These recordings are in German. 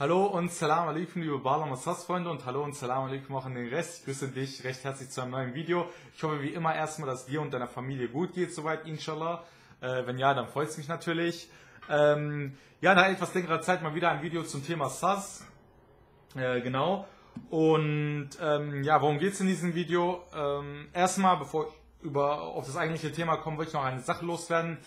Hallo und Salam alaikum, liebe Balam Freunde und hallo und Salam alaikum auch an den Rest. Ich grüße dich recht herzlich zu einem neuen Video. Ich hoffe wie immer erstmal, dass dir und deiner Familie gut geht, soweit, inshallah. Äh, wenn ja, dann freut es mich natürlich. Ähm, ja, nach etwas längerer Zeit mal wieder ein Video zum Thema SAS. Äh, genau. Und ähm, ja, worum geht es in diesem Video? Ähm, erstmal, bevor ich über, auf das eigentliche Thema komme, wollte ich noch eine Sache loswerden.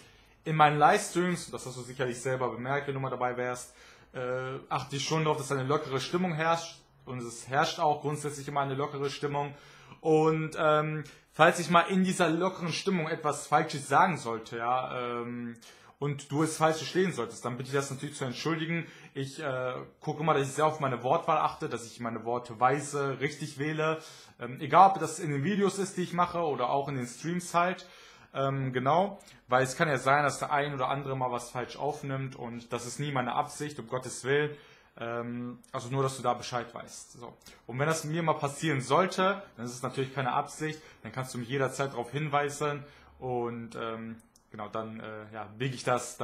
In meinen Livestreams, das hast du sicherlich selber bemerkt, wenn du mal dabei wärst, äh, achte ich schon darauf, dass eine lockere Stimmung herrscht. Und es herrscht auch grundsätzlich immer eine lockere Stimmung. Und ähm, falls ich mal in dieser lockeren Stimmung etwas Falsches sagen sollte, ja, ähm, und du es falsch verstehen solltest, dann bitte ich das natürlich zu entschuldigen. Ich äh, gucke immer, dass ich sehr auf meine Wortwahl achte, dass ich meine Worte weise, richtig wähle. Ähm, egal, ob das in den Videos ist, die ich mache oder auch in den Streams halt. Ähm, genau, weil es kann ja sein, dass der ein oder andere mal was falsch aufnimmt und das ist nie meine Absicht, um Gottes Willen. Ähm, also nur, dass du da Bescheid weißt. So. Und wenn das mir mal passieren sollte, dann ist es natürlich keine Absicht, dann kannst du mich jederzeit darauf hinweisen und ähm, genau, dann äh, ja, biege ich das,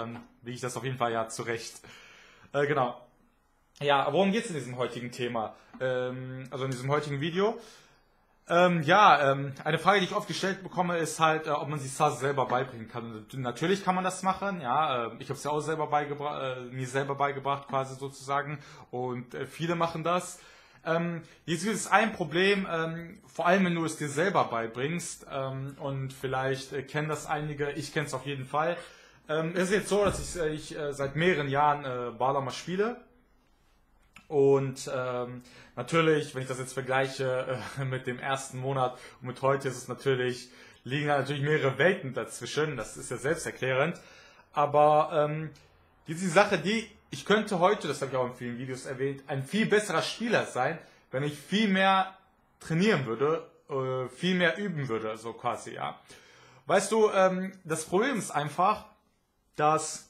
ich das auf jeden Fall ja zurecht. Äh, genau. Ja, worum geht es in diesem heutigen Thema? Ähm, also in diesem heutigen Video? Ähm, ja, ähm, eine Frage, die ich oft gestellt bekomme, ist halt, äh, ob man sich SAS selber beibringen kann. Natürlich kann man das machen, ja. Äh, ich habe es ja auch selber beigebracht, äh, mir selber beigebracht, quasi sozusagen. Und äh, viele machen das. Ähm, jetzt gibt es ein Problem, ähm, vor allem wenn du es dir selber beibringst. Ähm, und vielleicht äh, kennen das einige, ich kenne es auf jeden Fall. Ähm, es ist jetzt so, dass ich, äh, ich seit mehreren Jahren äh, Balama spiele und ähm, natürlich, wenn ich das jetzt vergleiche äh, mit dem ersten Monat und mit heute, ist es natürlich, liegen da natürlich mehrere Welten dazwischen. Das ist ja selbsterklärend. Aber ähm, diese Sache, die ich könnte heute, das habe ich auch in vielen Videos erwähnt, ein viel besserer Spieler sein, wenn ich viel mehr trainieren würde, äh, viel mehr üben würde, so quasi, ja. Weißt du, ähm, das Problem ist einfach, dass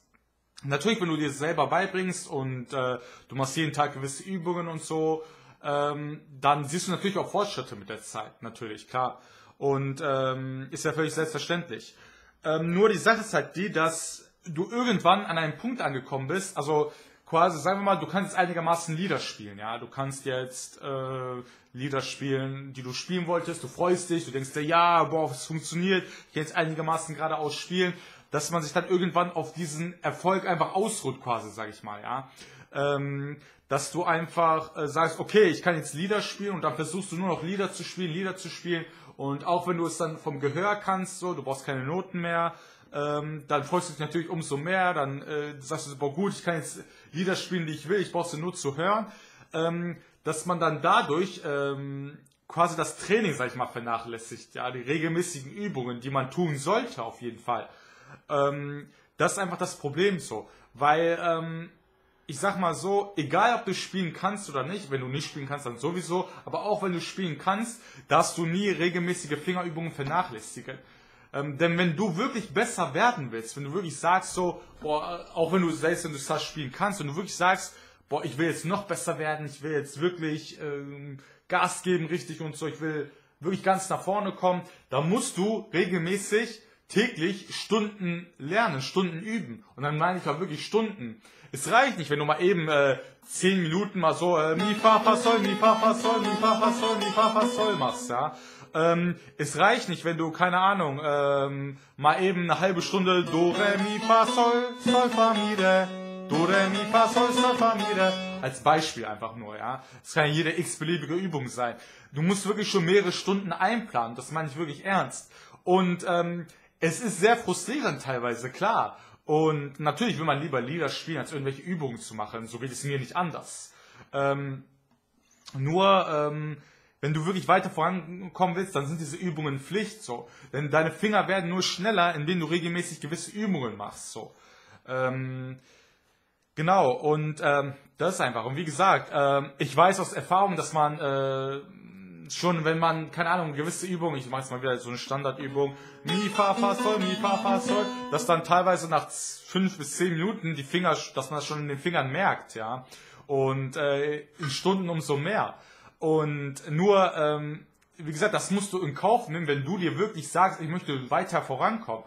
Natürlich, wenn du dir selber beibringst und äh, du machst jeden Tag gewisse Übungen und so, ähm, dann siehst du natürlich auch Fortschritte mit der Zeit, natürlich, klar. Und ähm, ist ja völlig selbstverständlich. Ähm, nur die Sache ist halt die, dass du irgendwann an einem Punkt angekommen bist, also quasi, sagen wir mal, du kannst jetzt einigermaßen Lieder spielen, ja. Du kannst jetzt äh, Lieder spielen, die du spielen wolltest, du freust dich, du denkst dir, ja, boah, es funktioniert, ich kann jetzt einigermaßen geradeaus spielen dass man sich dann irgendwann auf diesen Erfolg einfach ausruht, quasi, sag ich mal, ja. Ähm, dass du einfach äh, sagst, okay, ich kann jetzt Lieder spielen und dann versuchst du nur noch Lieder zu spielen, Lieder zu spielen und auch wenn du es dann vom Gehör kannst, so, du brauchst keine Noten mehr, ähm, dann freust du dich natürlich umso mehr, dann äh, sagst du, boah gut, ich kann jetzt Lieder spielen, die ich will, ich brauche sie nur zu hören, ähm, dass man dann dadurch ähm, quasi das Training, sag ich mal, vernachlässigt, ja, die regelmäßigen Übungen, die man tun sollte auf jeden Fall. Ähm, das ist einfach das Problem so. Weil, ähm, ich sag mal so, egal ob du spielen kannst oder nicht, wenn du nicht spielen kannst, dann sowieso, aber auch wenn du spielen kannst, darfst du nie regelmäßige Fingerübungen vernachlässigen. Ähm, denn wenn du wirklich besser werden willst, wenn du wirklich sagst so, boah, auch wenn du selbst wenn du das spielen kannst, wenn du wirklich sagst, boah, ich will jetzt noch besser werden, ich will jetzt wirklich ähm, Gas geben richtig und so, ich will wirklich ganz nach vorne kommen, dann musst du regelmäßig täglich Stunden lernen, Stunden üben. Und dann meine ich auch wirklich Stunden. Es reicht nicht, wenn du mal eben äh, 10 Minuten mal so äh, Mi, Fa, Fa, Sol, Mi, Fa, Fa, Sol, Mi, Fa, Fa, Sol, Mi, Fa, Fa, Sol machst, ja. Ähm, es reicht nicht, wenn du, keine Ahnung, ähm, mal eben eine halbe Stunde Do, Re, Mi, Fa, Sol, Sol, Fa, Mi, Re, Do, Re, Mi, Fa, Sol, Sol, Fa, Mi, Re. Als Beispiel einfach nur, ja. Es kann ja jede x-beliebige Übung sein. Du musst wirklich schon mehrere Stunden einplanen, das meine ich wirklich ernst. Und ähm, es ist sehr frustrierend teilweise, klar. Und natürlich will man lieber Lieder spielen, als irgendwelche Übungen zu machen. So geht es mir nicht anders. Ähm, nur, ähm, wenn du wirklich weiter vorankommen willst, dann sind diese Übungen Pflicht, so. Denn deine Finger werden nur schneller, indem du regelmäßig gewisse Übungen machst, so. Ähm, genau, und ähm, das ist einfach. Und wie gesagt, ähm, ich weiß aus Erfahrung, dass man äh, schon, wenn man, keine Ahnung, gewisse Übungen, ich mache jetzt mal wieder so eine Standardübung, Mi, Fa, Fa, Sol, Mi, Fa, Fa, Sol, dass dann teilweise nach fünf bis zehn Minuten die Finger, dass man das schon in den Fingern merkt, ja. Und äh, in Stunden umso mehr. Und nur, ähm, wie gesagt, das musst du in Kauf nehmen, wenn du dir wirklich sagst, ich möchte weiter vorankommen.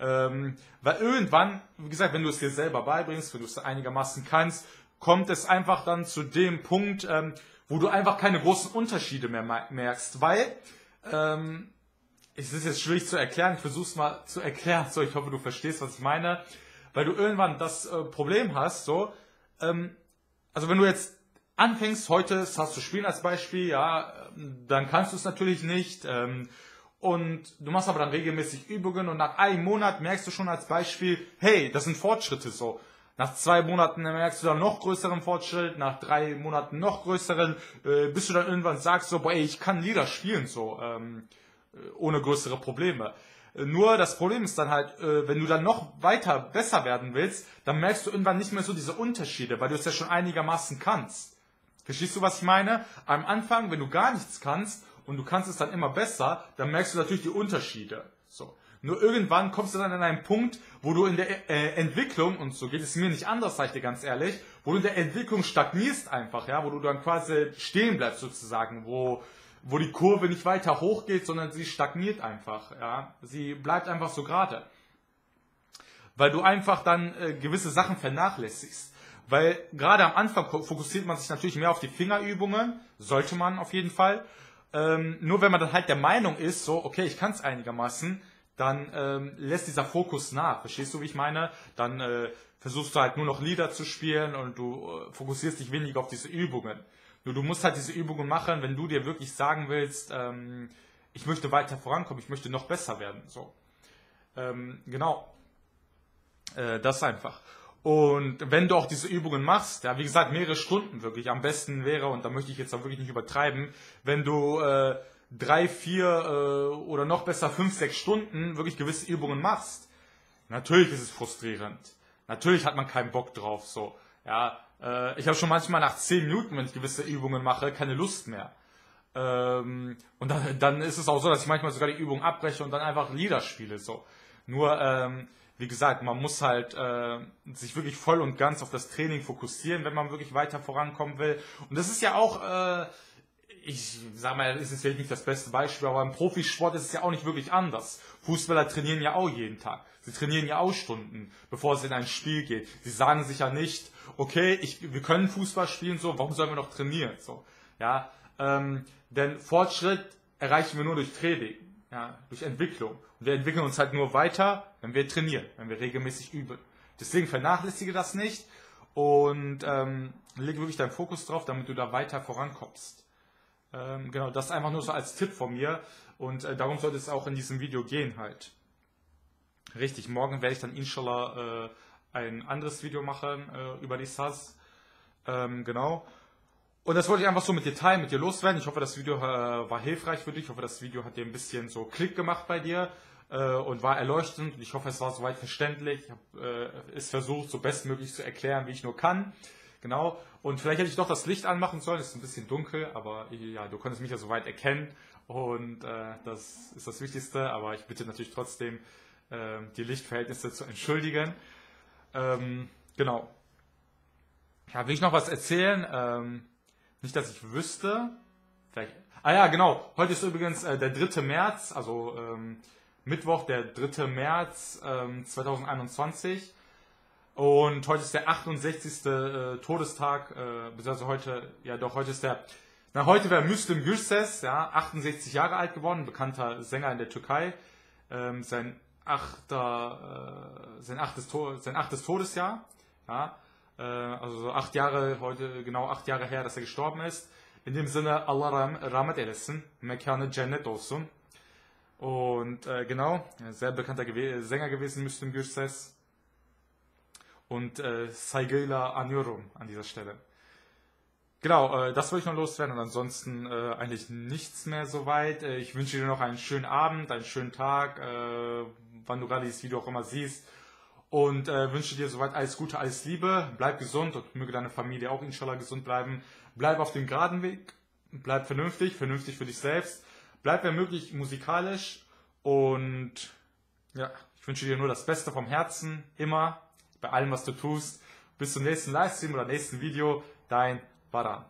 Ähm, weil irgendwann, wie gesagt, wenn du es dir selber beibringst, wenn du es einigermaßen kannst, kommt es einfach dann zu dem Punkt, ähm, wo du einfach keine großen Unterschiede mehr merkst, weil ähm, es ist jetzt schwierig zu erklären, ich versuche es mal zu erklären, so ich hoffe, du verstehst, was ich meine, weil du irgendwann das äh, Problem hast, so, ähm, also wenn du jetzt anfängst, heute hast du spielen als Beispiel, ja, dann kannst du es natürlich nicht, ähm, und du machst aber dann regelmäßig Übungen und nach einem Monat merkst du schon als Beispiel, hey, das sind Fortschritte so. Nach zwei Monaten merkst du dann noch größeren Fortschritt, nach drei Monaten noch größeren, äh, bis du dann irgendwann sagst so, boah, ey, ich kann Lieder spielen so, ähm, äh, ohne größere Probleme. Äh, nur das Problem ist dann halt, äh, wenn du dann noch weiter besser werden willst, dann merkst du irgendwann nicht mehr so diese Unterschiede, weil du es ja schon einigermaßen kannst. Verstehst du, was ich meine? Am Anfang, wenn du gar nichts kannst und du kannst es dann immer besser, dann merkst du natürlich die Unterschiede. So. Nur irgendwann kommst du dann an einen Punkt, wo du in der äh, Entwicklung, und so geht es mir nicht anders, sag ich dir ganz ehrlich, wo du in der Entwicklung stagnierst einfach, ja, wo du dann quasi stehen bleibst sozusagen, wo, wo die Kurve nicht weiter hochgeht, sondern sie stagniert einfach, ja. Sie bleibt einfach so gerade. Weil du einfach dann äh, gewisse Sachen vernachlässigst. Weil gerade am Anfang fokussiert man sich natürlich mehr auf die Fingerübungen, sollte man auf jeden Fall. Ähm, nur wenn man dann halt der Meinung ist, so, okay, ich kann es einigermaßen, dann ähm, lässt dieser Fokus nach. Verstehst du, wie ich meine? Dann äh, versuchst du halt nur noch Lieder zu spielen und du äh, fokussierst dich weniger auf diese Übungen. Nur du musst halt diese Übungen machen, wenn du dir wirklich sagen willst, ähm, ich möchte weiter vorankommen, ich möchte noch besser werden. So. Ähm, genau. Äh, das einfach. Und wenn du auch diese Übungen machst, ja, wie gesagt, mehrere Stunden wirklich, am besten wäre, und da möchte ich jetzt auch wirklich nicht übertreiben, wenn du äh, drei, vier äh, oder noch besser fünf, sechs Stunden wirklich gewisse Übungen machst, natürlich ist es frustrierend. Natürlich hat man keinen Bock drauf. So, ja, äh, ich habe schon manchmal nach zehn Minuten, wenn ich gewisse Übungen mache, keine Lust mehr. Ähm, und dann, dann ist es auch so, dass ich manchmal sogar die Übung abbreche und dann einfach Lieder spiele. So, nur ähm, wie gesagt, man muss halt äh, sich wirklich voll und ganz auf das Training fokussieren, wenn man wirklich weiter vorankommen will. Und das ist ja auch äh, ich sag mal, ist es vielleicht nicht das beste Beispiel, aber im Profisport ist es ja auch nicht wirklich anders. Fußballer trainieren ja auch jeden Tag. Sie trainieren ja auch Stunden, bevor es in ein Spiel geht. Sie sagen sich ja nicht, okay, ich, wir können Fußball spielen, so, warum sollen wir noch trainieren? So, ja, ähm, denn Fortschritt erreichen wir nur durch Training, ja, durch Entwicklung. Und wir entwickeln uns halt nur weiter, wenn wir trainieren, wenn wir regelmäßig üben. Deswegen vernachlässige das nicht und ähm, lege wirklich deinen Fokus drauf, damit du da weiter vorankommst. Ähm, genau, das einfach nur so als Tipp von mir. Und äh, darum sollte es auch in diesem Video gehen halt. Richtig, morgen werde ich dann inshallah äh, ein anderes Video machen äh, über die SAS. Ähm, genau. Und das wollte ich einfach so mit dir teilen, mit dir loswerden. Ich hoffe, das Video äh, war hilfreich für dich. Ich hoffe, das Video hat dir ein bisschen so Klick gemacht bei dir äh, und war erleuchtend. Ich hoffe, es war soweit verständlich. Ich habe äh, es versucht, so bestmöglich zu erklären, wie ich nur kann. Genau. Und vielleicht hätte ich doch das Licht anmachen sollen. Es ist ein bisschen dunkel, aber ja, du konntest mich ja soweit erkennen. Und äh, das ist das Wichtigste. Aber ich bitte natürlich trotzdem, äh, die Lichtverhältnisse zu entschuldigen. Ähm, genau. Ja, will ich noch was erzählen? Ähm, nicht, dass ich wüsste. Vielleicht. Ah ja, genau. Heute ist übrigens äh, der 3. März, also ähm, Mittwoch, der 3. März 2021. Und heute ist der 68. Äh, Todestag, äh, beziehungsweise heute, ja doch, heute ist der, na heute wäre Müslüm Gürses, ja, 68 Jahre alt geworden, bekannter Sänger in der Türkei. Ähm, sein achter, äh, sein achtes, sein achtes Todesjahr, ja, äh, also so acht Jahre, heute genau acht Jahre her, dass er gestorben ist. In dem Sinne, Allah Ram, rahmet eylesin, mekanı cennet olsun. Und äh, genau, sehr bekannter Gew Sänger gewesen, Müslüm Gürses und äh, Saigela anıyorum an dieser Stelle. Genau, äh, das wollte ich noch loswerden und ansonsten äh, eigentlich nichts mehr soweit. Äh, ich wünsche dir noch einen schönen Abend, einen schönen Tag, äh, wann du gerade dieses Video auch immer siehst. Und äh, wünsche dir soweit alles Gute, alles Liebe. Bleib gesund und möge deine Familie auch inshallah gesund bleiben. Bleib auf dem geraden Weg. Bleib vernünftig, vernünftig für dich selbst. Bleib, wenn möglich, musikalisch. Und ja, ich wünsche dir nur das Beste vom Herzen, immer bei allem, was du tust. Bis zum nächsten Livestream oder nächsten Video. Dein Baran.